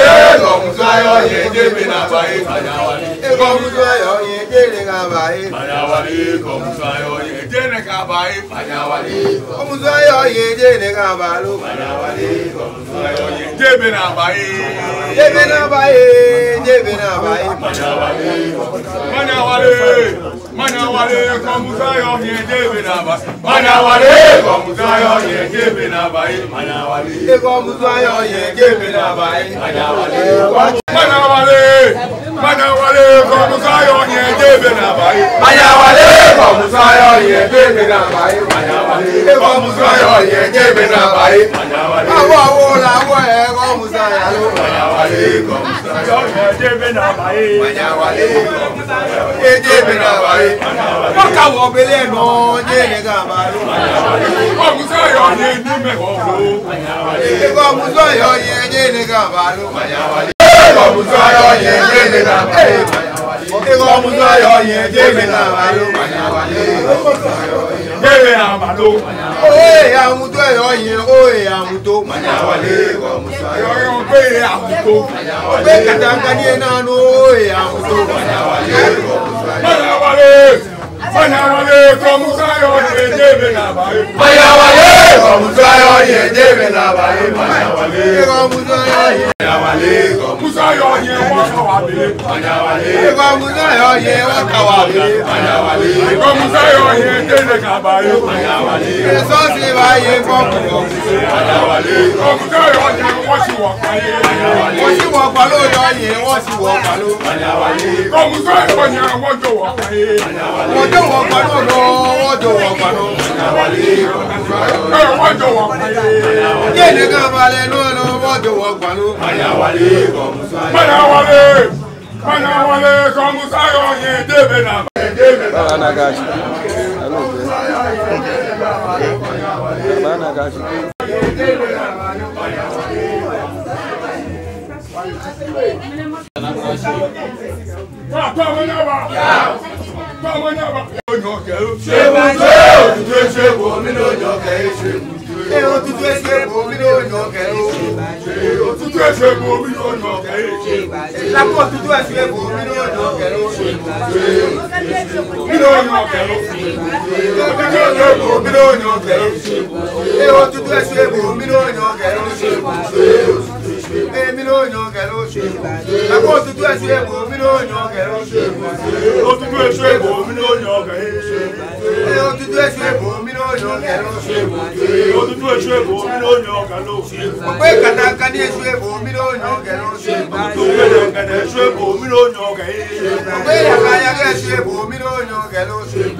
Ego mtu ayo ye, jemi na bayi, kanyawani. Ego mtu ayo baye banyawali ko musayo ye jene ka baye banyawali ko ye jene ka balo banyawali ko ye jebe na baye jebe na baye jebe na baye banyawali ko musayo Manawale ko musayo ye jebe na baye Manawale ko musayo ye jebe na baye Manawale ko musayo ye jebe na baye Manawale ko Manawale padà wọlé kọ́ musáyọ̀ yẹn débè nàbáyé. padà wọlé kọ́ musáyọ̀ yẹn débè nàbáyé. padà wọlé kọ́ musáyọ̀ yẹn débè nàbáyé. àwọ̀ wo làwọ̀ ẹ̀ kọ́ musáyà ló. padà wọlé kọ́ musáyọ̀ yẹn débè nàbáyé. padà wọlé kọ́ musáyọ̀ yẹn débè nàbáyé. wọ́n kà wọ́ bẹ́lẹ̀ nọ jẹ́rẹ̀ gàmà ló. kọ́ musáyọ̀ yẹn ní mẹ́kọ̀ọ́ kó. kọ́ musáyọ̀ yẹn jẹ́rẹ̀ na ló ọ̀mùsọ̀rọ̀ yẹn jẹ́mi náà wáyé ìwọ ọ̀mùsọ̀rọ̀ yẹn jẹ́mi náà wáyé jẹ́mi náà wáyé. Oye àmútó ẹ̀yọ́ yẹn oye àmútó. Mànyàwálé ọ̀mùsọ̀rọ̀ yẹn oye àmútó. Ọgbẹ́ kàtàkàdé náà ló oye àmútó. Mànyàwálé ọ̀mùsọ̀rọ̀ yẹn. Fanyawale kọmusayo yeje mi n'abaye. Fanyawale kọmusayo yeje mi n'abaye. Fanyawale kọmusayo yeje mi n'abaye. Musayo ye waka wa bile. Fanyawale kọmusayo ye waka wa bile. Fanyawale kọmusayo ye dene k'abaye. Fanyawale wọ̀ gbanú lọ wọ́n jọ wọ̀ gbanú. wọ́n jọ wọ̀ gbanú. ní èdè kan balẹ̀ náà lọ wọ́n jọ wọ̀ gbanú. mayawale kọ̀mùsáyọ̀. mayawale mayawale kọ̀mùsáyọ̀ yẹn débè náà. Bana gashi. Bana gashi. Ba ta wani ba gbọ́mọ náà wà. ṣé o yàn kẹ́ o. ṣé mo ṣe òtútù ṣe bò mí ló yàn kẹ́ ẹ ṣe mú. ṣé òtútù ṣe bò mí ló yàn kẹ́ o. ṣé òtútù ṣe bò mí ló yàn kẹ́ ẹ ṣe mú. ṣé òtútù ṣe bò mí ló yàn kẹ́ o. ṣé òtútù ṣe bò mí ló yàn kẹ́ o. ṣé òtútù ṣe bò mí ló yàn kẹ́ o. ṣé òtútù ṣe bò mí ló yàn kẹ́ o. ṣé òtútù ṣe bò mí ló yàn kẹ́ o mílíọ̀nù kẹlẹ́ oṣù èbò ẹ̀kọ́ òtútù ẹ̀ṣù èbò mílíọ̀nù kẹlẹ́ oṣù èbò òtútù ẹ̀ṣù èbò mílíọ̀nù kẹlẹ́ oṣù èbò òtútù ẹ̀ṣù èbò mílíọ̀nù kẹlẹ́ oṣù èbò òtútù ẹ̀ṣù èbò mílíọ̀nù kẹlẹ́ oṣù èbò ọ̀pẹ́ kàtàkà ní ẹ̀ṣù èbò mílíọ̀nù kẹlẹ́ oṣù èbò ọ̀pẹ́ kàtàkà ní ẹ̀ṣù èbò mílíọ̀nù kẹlẹ́ oṣù èbò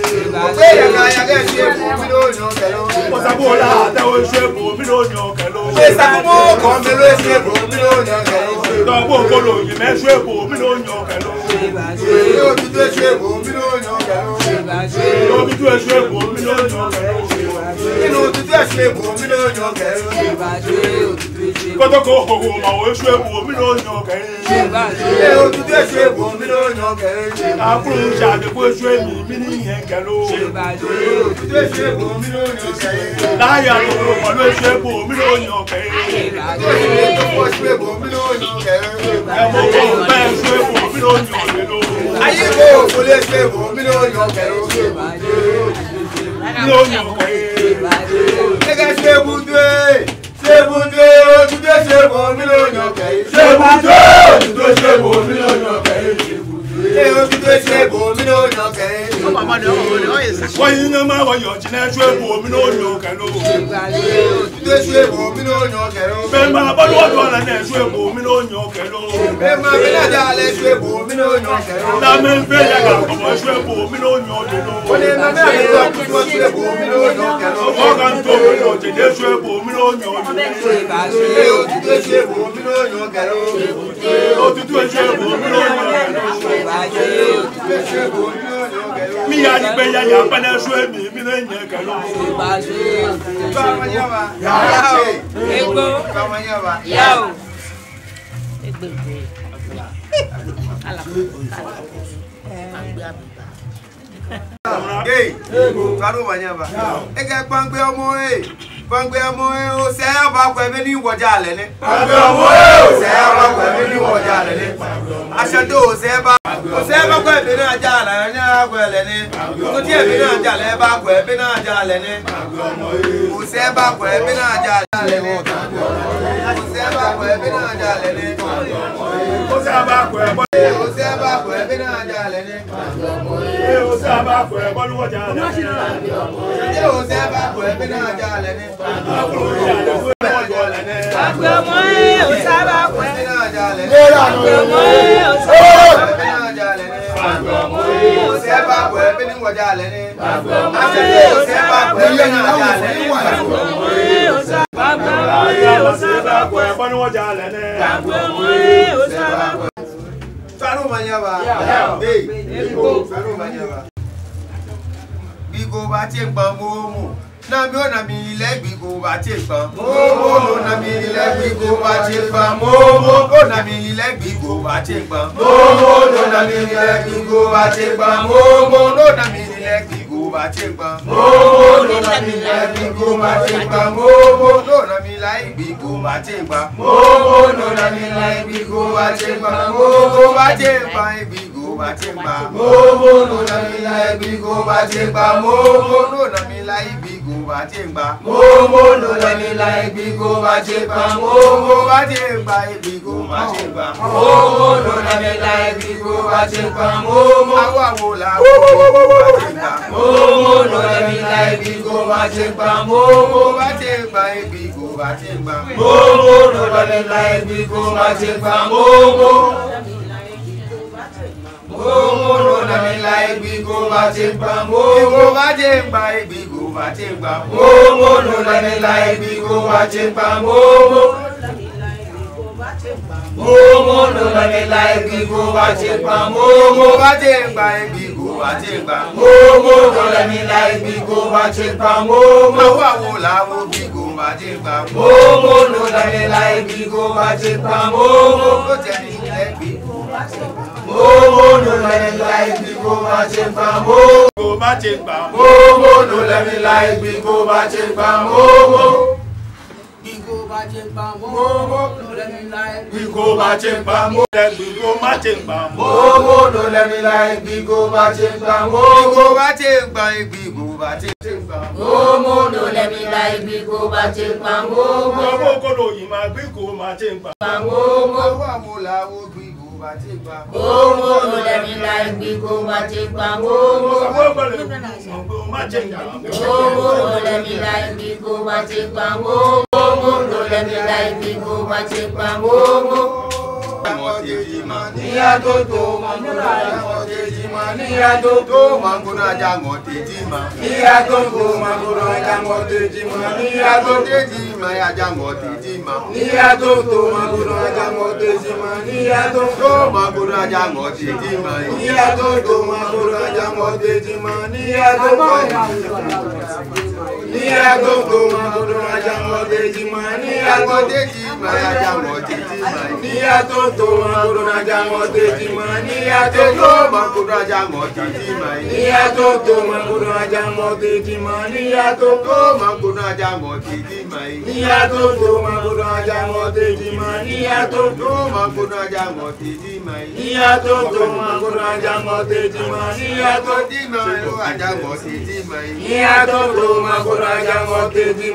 Osabola àtẹ̀wò ìṣègùn mílíọ̀nù kẹló. Ìṣàkóso kan mélòó ìṣègùn mílíọ̀nù kẹló. Ìtọ́gbó ògbólò yìí mẹ́ṣọ́ èbò mílíọ̀nù kẹló. Ìlú òtútù èṣù èbò mílíọ̀nù kẹló. Ìlú òtútù èṣù èbò mílíọ̀nù kẹló. Ìlú òtútù èṣù èbò mílíọ̀nù kẹló kótó kó òwò màwò eṣu ewu mi ló yan kẹrin. ṣé òtútù eṣu ewu mi ló yan kẹrin. àbúrò ṣàdékù eṣu èmi mi ní ìyẹn kẹló. ṣé òtútù eṣu ewu mi ló yan kẹrin. láyà tó kó pẹ̀lú eṣu ewu mi ló yan kẹrin. eṣu ewu mi ló yan kẹrin. ẹ̀mọ́ kò pẹ́ eṣu ewu mi ló yan kẹló. ayé kò kò lè ṣe ewu mi ló yan kẹrin. mi ló yan Why you wọ́n iná máa wọ yọ̀ọ̀jì náà ṣú èbò omi náà yọ kẹló. ṣú èbò omi náà yọ kẹló. bẹ́ẹ̀ máa bọ́ lọ́wọ́ dùn àlẹ́ náà ṣú èbò omi náà yọ man? bẹ́ẹ̀ máa bí náà dáa lẹ́ ṣú èbò omi náà yọ kẹló. lámẹ́ ń fẹ́ yàgà kọ̀mọ̀ ṣú èbò you náà yọ kẹló. ó lè má bẹ́ẹ̀ bí wọ́n kú ṣú èbò omi náà yọ kẹló. ọkọ̀ kan tó omi náà you ṣú èbò omi náà yọ kẹló. òtútù ṣú èbò omi náà yọ kẹló. òtútù ṣú èbò omi náà yọ kẹló mi ya ni gbe ya ya pa na so mi mi na nya ka lo ba se ba ma ya ba ya o egbo ba ma ya ba ya o egbo egbo ala ala agbe abiba Hey, karo wanyaba. Ege ọmọ eh. o se aba ko ebe ni woja alele. Gbangbe ọmọ Aṣọ tó o se aba kò sí ẹbá kọ ẹbí náà já àlẹ ní àgọ ẹlẹ ní kò tí ẹbí náà já àlẹ ẹbá kọ ẹbí náà já àlẹ ní kò sí ẹbá kọ ẹbí náà já àlẹ ní kò sí ẹbá kọ ẹbí náà já àlẹ ní kò sí ẹbá kọ ẹbí náà já àlẹ ní ṣé o sábà fọ ẹ bọ́lú wọ́jà rẹ̀. ṣé o sábà fọ ẹ bínú ọjà rẹ̀ ní. àgbẹ̀mọ́ ẹ o sábà fọ ẹ bínú ọjà rẹ̀ ní. àgbẹ̀mọ́ ẹ o sábà fọ ẹ bínú ọjà rẹ̀ ní. àgbẹ̀mọ́ ẹ o sábà fọ ẹ bínú ọjà rẹ̀ ní. àgbẹ̀mọ́ ẹ o sábà fọ ẹ bínú ọjà rẹ̀ ní. àgbẹ̀mọ́ ẹ o sábà fọ ẹ bínú ọjà rẹ̀ ní. àgbẹ̀mọ́ ẹ o sábà fọ ẹ bínú ọjà rẹ̀ ní. Sanu Manyaba. Sanu Manyaba. Bigo ba ti gbọn momo. Nami o nami ilẹ̀ gbigo ba ti gbọn. Momo o nami ilẹ̀ gbigo ba ti gbọn. Momo o nami ilẹ̀ gbigo ba ti gbọn. Momo o nami ilẹ̀ gbigo ba ti gbọn. Momo o nami ilẹ̀ gbigo bá ti gbà. mówó ló rà mí láìgbì kó má ti gbà. mówó ló rà mí láìgbì kó má ti gbà. mówó ló rà mí láìgbì kó má ti gbà. mówó má ti gbà ìgbì kó má ti gbà. mówó ló rà mí láìgbì kó má ti gbà. mówó ló rà mí láìgbì ba ce ba momo no la mi la igbi ko ba ce ba momo ba ce ba igbi ko ma ce ba momo no la mi la igbi ko ba ce ba momo awa wo la wo ba ce ba momo no la mi la igbi ko ba ce ba momo ba ce ba igbi ko ba ce ba momo no la mi la igbi ko ba ce ba momo Gbogbo ló dàbí láì gbígbó bá ti ń pa gbogbo bá ti ń pa ìgbígbó kumatimba momo nolanela ibi kumatimba momo momo nolanela ibi kumatimba momo kumatimba ibi kumatimba momo nolanela ibi kumatimba momo wawo lawo bi kumatimba momo nolanela ibi kumatimba momo kotẹni lẹbi kumatimba. Momo no let me like me go ma ṣe gbà mo. Go ma ṣe gbà mo. Momo no let me like me go ma ṣe gbà mo. We go back and bam, oh, no let me lie. We go back and bam, oh, let me go back and bam, oh, no let me lie. We go back and bam, oh, we go back and bam, we go back and bam, oh, no let me lie. We go back and bam, oh, no go no, you might be go back and bam, oh, no, I'm all out. Gbogbo olùdẹ̀mí la ìgbì kó má ti pa. Gbogbo olùdẹ̀mí la ìgbì kó má ti pa. Gbogbo olùdẹ̀mí la ìgbì kó má ti pa. Gbogbo. moteji mania toto manguna moteji mania toto manguna ja moteji mania toto manguna ja moteji mania moteji maya ja moteji mania toto manguna ja moteji mania toto manguna ja moteji mania toto manguna ja moteji mania toto ní agogo magodo ajamodeji ma ní agodeji ma ajamodeji ma ní atoto magodo ajamodeji ma ní atoto magodo ajamodeji ma ní atoto magodo ajamodeji ma ní atoto magodo ajamodeji ma ní atoto magodo ajamodeji ma ní atoto magodo ajamodeji ma ní atoto magodo ajamodeji ma ní atoto magodo ajamodeji ma ní atoto magodo. राजा मोती जी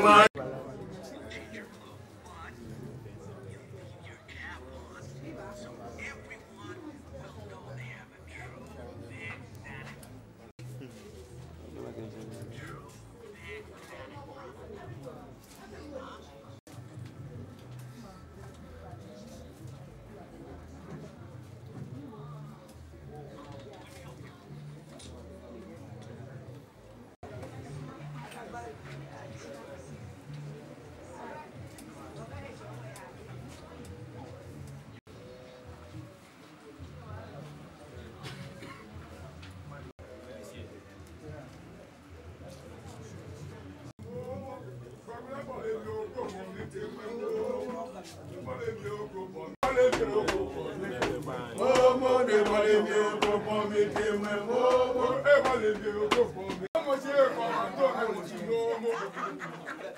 Ọba kan tó rẹ mọ̀ sí bó. Wọ́n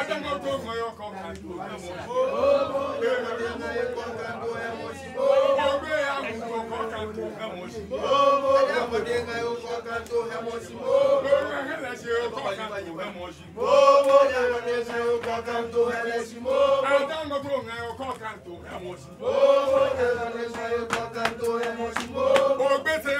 á dánwó tó mọ̀ yọ kan kan tó rẹ mọ̀ bó. Bẹ́ẹ̀ni ní ayé kan kan tó rẹ mọ̀ sí bó. Wọ́n gbé àgùntàn kan kan tó rẹ mọ̀ sí bó. Adábọ̀dé kan yóò kan kan tó rẹ mọ̀ sí bó. Bẹ́ẹ̀ni ẹ̀hẹ́lẹ̀ ṣe yóò kan kan tó rẹ mọ̀ sí bó. Adábọ̀dé kan yóò kan kan tó rẹ mọ̀ sí bó. Adábọ̀dé kan yóò kan kan tó rẹ mọ̀ sí bó. Adábọ̀dé kan yóò kan kan tó rẹ mọ̀ sí bó. Ògbésẹ̀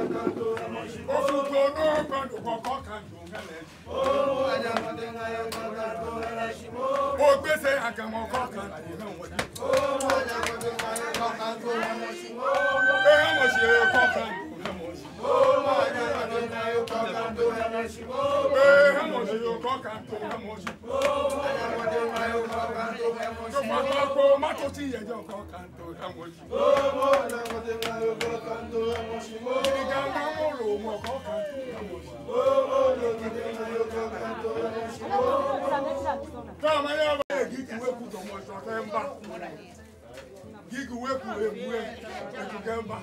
Oh, akamọ kọkan tó náà wọ́n Jomoko mato ti ye joko kanto amoshi. Omo na kote na joko kanto amoshi. Ni ganga mo lo mo ko kanto amoshi. Omo na kote na joko kanto amoshi. Kama ya ba gigi weku jomo shotemba. Gigi weku ewe eku gemba.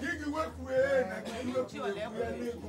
Gigi weku e na gigi weku ewe eku.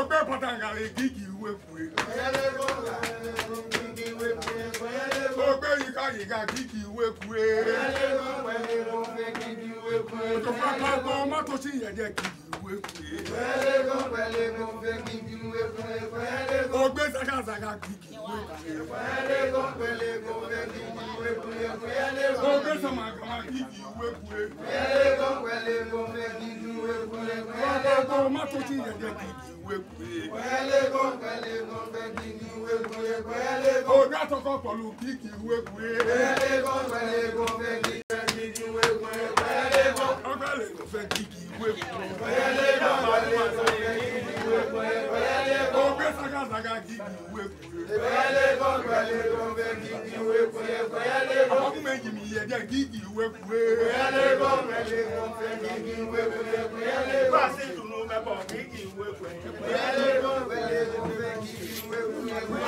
ogbe pọtangara egigi iwepụ ego ogbe yika yika gigi iwepụ ego tọpatọ mọtòsí yẹjẹ gigi iwepụ ego ogbe sakasaga gigi iwepụ ego ogbe samagama gigi iwepụ ego tọpatọ mọtòsí yẹjẹ gigi wegwegwe. Wẹ́lẹ́gùn wẹ́lẹ́gùn bẹ́gìnì wegwegwe wẹ́lẹ́gùn. Òní àtọkọ pọ̀lú kíkì wegwe. Wẹ́lẹ́gùn wẹ́lẹ́gùn bẹ́gìnì wegwegwe wẹ́lẹ́gùn. Ọgbẹ́lẹ́gùn fẹ́ kíkì.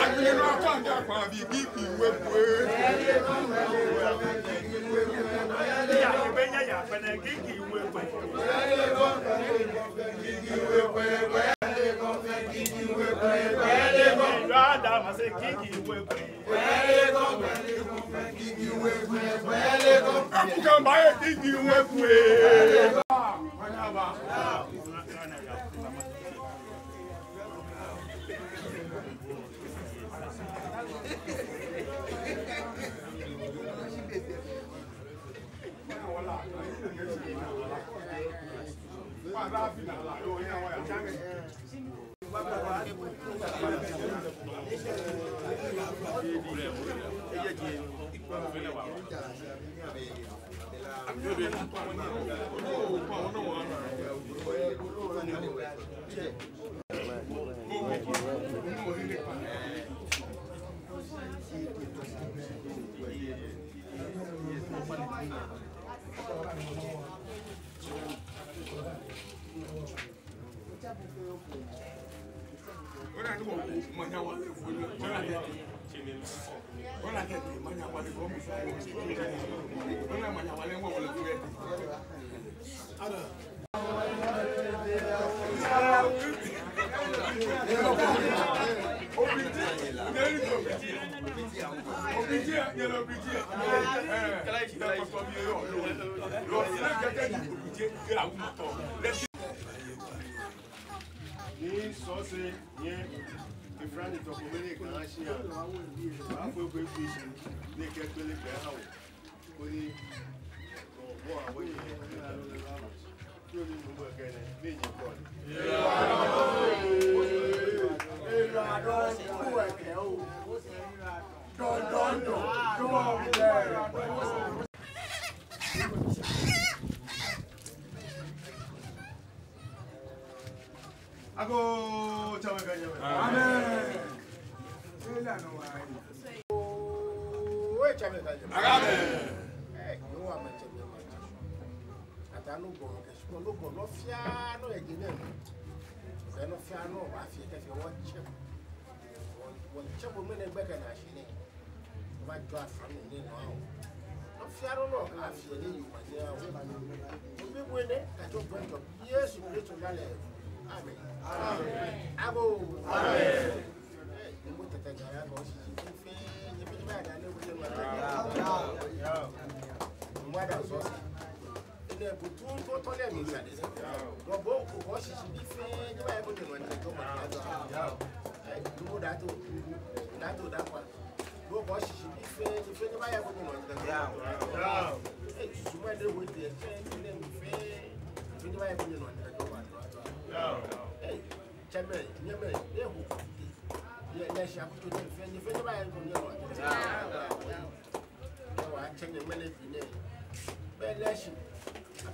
Agbèrò akọ́jà kan àbí kíkì ìwé pé. Ìyá ìgbẹ́yẹ̀yà pẹ̀lẹ́ kíkì ìwé pẹ̀. wọn náà ní wọn kò mọnyá wọn lè fún mi wọn náà tètè wọn náà tètè mọnyá wọn lè fún mi wọn náà mọnyá wọn lè wọn wọlé fún yẹ. Lọ sílẹ̀ jẹ́jẹ́ ní olùjẹ́ ìgbéra wùmọ̀tọ̀ ṣe Where chapter is that? Amen. Hey, you are my chapter, my chapter. Ata no go, kesh mo no go, no fia no egine mo. Se no fia no, wa fia kesh mo wan chep. Wan chep mo ne gbeka na shini. O ma do afa mi ni no awo. No fia no no, ka fia ni you ma ni awo. O bi mo ne, ka jo bo ndo. Yesu ni to dale. Amen. Amen. Ago. Amen. Hey, mo tete gara ko si ti fe. Ni bi ba da le wo utungo tole minzane ngobo uhoshishibise nyuma yakunemantekomaaa lubo dato dato dakwa luhoshishibise nife nyuma yakunemantekomaa sumade wete nenfe nyuma yakunemantekomaa chame nyame nehu yɛhyɛakoto ne mfɛ nyɛfɛ ne ba yɛ nkɔmyɛ wɔ ɛwɔ akyɛ ne mɛlɛ bi ne bɛɛ lɛhye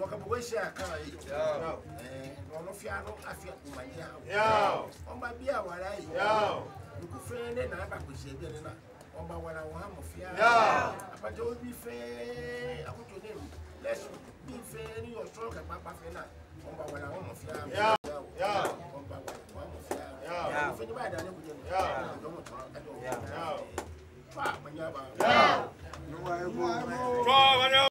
wakabogoisha akai eh, wanofiano afya kumanyia omba bia warai nkufene naaba kusebenena omba wala wamo fia apate obife akutonenu leso bife ni osoka papafena omba wala wamo fia omba wala wamo fia ufenye baadane kujenu ndomo twa kado twa manyaba twa manyaba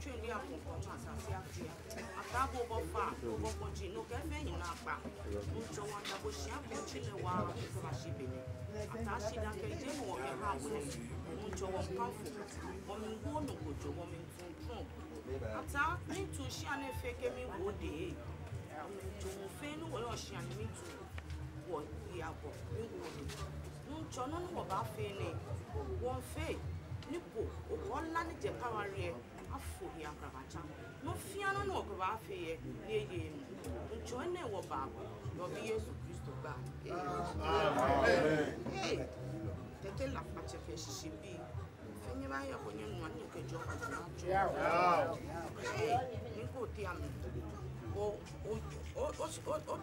actually happen for chance as Africa. After go go far, go go go ji no get me na pa. Mo jo wa da bo sha bo chi le wa ko ba shi be ni. After she da ke je mo ke ha bo ni. Mo jo wa pa fu. Mo mi go no go jo mo mi fun fun. After me to she an fe ke mi wo de. Mo jo mo fe nu wo lo she an mi to. Wo ya bo mi wo de. Mo jo no no ba fe ni. Won fe nípò òkò ńlá níjẹ̀kára rẹ̀ afori abrabakya na ɔfia no na ɔbraba afeiɛ ne ɛyie no nti ɔne wɔ baako na ɔde yesu kristo ba tɛtɛ lafakyɛfɛ hyehyɛ bi fɛnyɛba yɛ bɔnyɛ nua ne kɛdwo ɔkɔtɔnatwɛ ne nkɔ o o o o o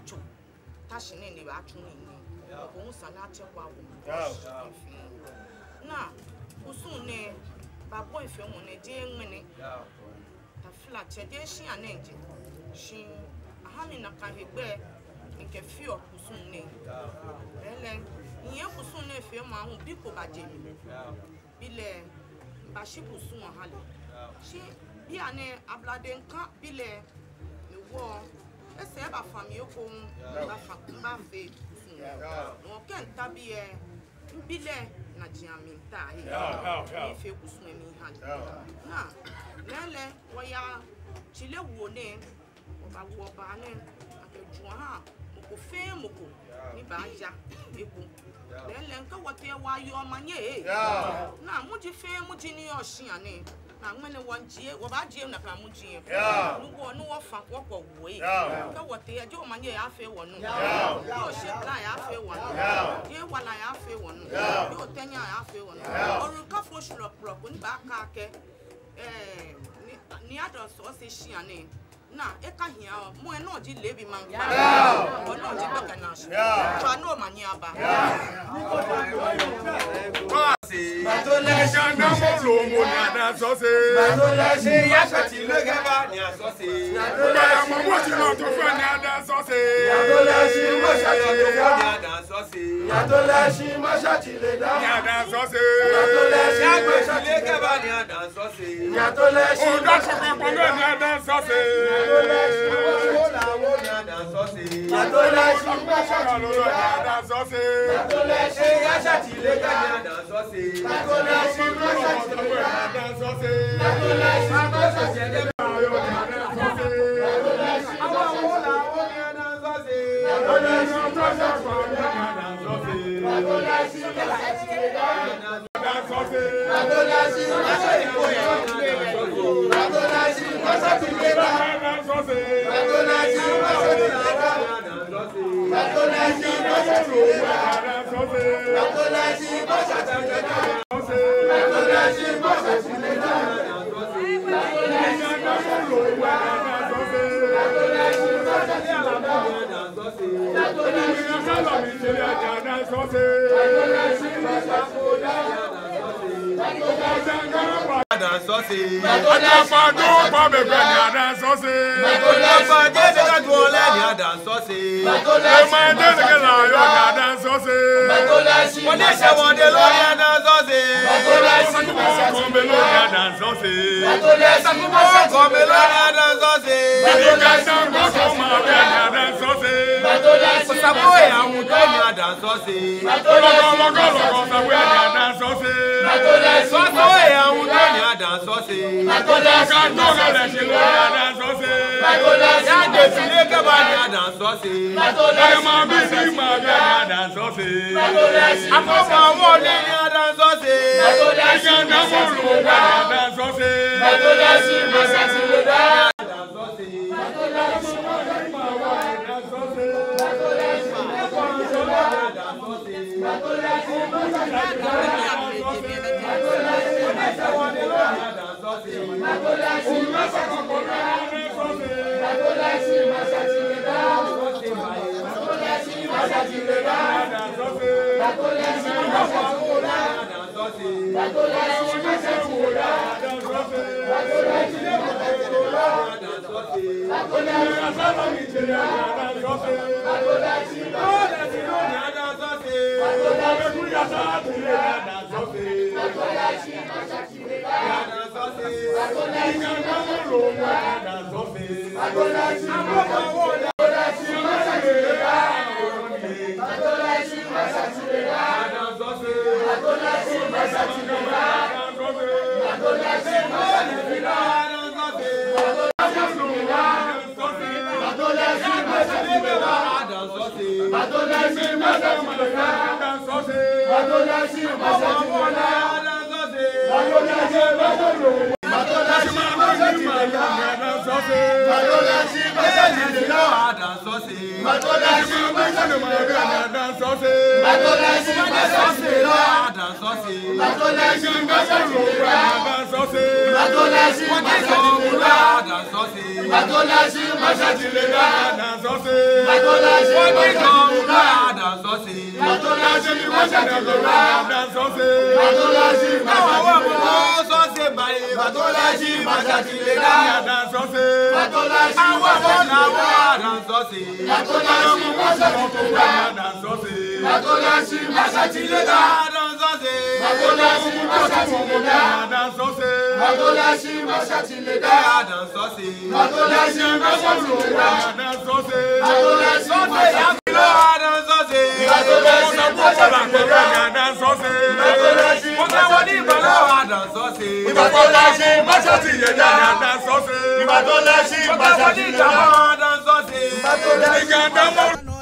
ne baatwo ne nyi ɔbɔ ho sa no akyɛ hɔ awɔ mfii na ɔsuu ne babo ife wone die ngene tafila che die shin anenje shin ahami na ka hegbe nke fi okusun ne bele iyen kusun ne fe ma hun bi ko baje mi bile bashi kusun wa hale shi bi ane ablade nkan bile mi wo ese ba fami oko n ba fa n fe kusun wọn kẹ n tabi ẹ n bilẹ na jiami ntahi ife kusume mi hali na lele waya chile wone oba woba ne akejuwa ha moko fe moko ni banja epo lele nka wate wa yo manye na ji fe muji ni oshin ani na ŋmene wɔn dzie wɔ baa die na kaamu die nugu wɔn wɔ fa wɔ kɔ wue kɛ wɔ te ɛdi wɔn nyɛ yɛ afe wɔn no yɛ o ya kila yɛ afe wɔn no yɛ wala yɛ afe wɔn no. Kenya afe wọn ọrùn káfọ ṣùrọpùrọpù níbà ká kẹ ní àdọsọ ṣe ṣí àná na eka hia ọ mụ ẹ náà jí lébi máa ń gbà ọ náà jí gbàgbà náà ṣe ọjọ náà mà ní abá. Bàtò lẹ́sẹ̀ námọ̀ ló mọ̀ ní àdàsọ́ ṣe. Bàtò yàtọ̀ tí lóge bá ní àsọ́ ṣe. Bàtò lẹ́sẹ̀ tí lọ́ọ́ tó fẹ́ ní àd sọ́sẹ̀. ìyá tó lẹ́sìn mọ́ṣá ti lè dá. ìyá tó lẹ́sìn mọ́ṣá ti lè dá. ìyá tó lẹ́sìn mọ́ṣá ti lè dá. ìyá tó lẹ́sìn mọ́ṣá ti lè dá. ìyá tó lẹ́sìn mọ́ṣá ti lè dá. Ìyàtọ̀ lẹ́sìn mọ́ṣá ti lè dá. Ìyàtọ̀ lẹ́sìn mọ́ṣá ti lè dá. sọ́sẹ̀. Padà sọ́sẹ̀. Padà sọ́sẹ̀ mẹ̀gbẹ́ ni àdánsọ́ ṣe. ẹ̀mọ jẹ́sẹ̀ ká tu ọlẹ́ ni àdánsọ́ ṣe. ẹ̀mọ jẹ́sẹ̀ ká là yọ ni àdánsọ́ ṣe. oníṣẹ́ wọn dé lórí àdánsọ́ ṣe. ọkọ̀ mi lórí àdánsọ́ ṣe. ọkọ̀ mi lórí àdánsọ́ ṣe. ìdíkà sango kò mọ̀ bẹ́ẹ̀ ni àdánsọ́ ṣe. sàbó ìyàwó tó ni àdánsọ́ ṣe. lọ́kọ̀ lọ́kọ̀ lọ́kọ̀ sàbó ìyàwó ni àdánsọ́ ṣe. sàbó ìyàwó tó ni àdánsọ́ ṣe bẹ̀rẹ̀ ṣe lórí àdánsọ́sẹ́. Bàtòlẹ́sì gbèsè lé kẹ́bà ní àdánsọ́sẹ́. Bàtòlẹ́sì máa bí sí máa bí àdánsọ́sẹ́. Bàtòlẹ́sì àkọ́kọ́ àwọn olè ní àdánsọ́sẹ́. Bàtòlẹ́sì máa bí sí máa bí àdánsọ́sẹ́. Bàtòlẹ́sì máa bí sí máa bí àdánsọ́sẹ́. Bàtòlẹ́sì máa bí sí máa bí àdánsọ́sẹ́. Agora, la Matolashi, Masha Tilega, Matolashi, Masha Tilega, ṣe wọ́n ṣàdọ̀dọ̀ wá. Bàtọ́láṣí Bàtọ́láṣí báyìí Bàtọ́láṣí Bàtàtìlélá. Bàtọ́láṣí Bàtàtìlélá. Bàtọ́láṣí Bàtàtìlélá. Bàtọ́láṣí Bàtàtìlélá. Bàtọ́láṣí Bàtàtìlélá. Bàtọ́láṣí Bàtàtìlélá. Bàtọ́láṣí Bàtàtìlélá. Bàtọ́láṣí Bàtàtìlélá. Ìbàdàn lẹ́sìn ìbàdàn sí ìjọba. Ìbàdàn lẹ́sìn ìbàdàn sí ìjọba.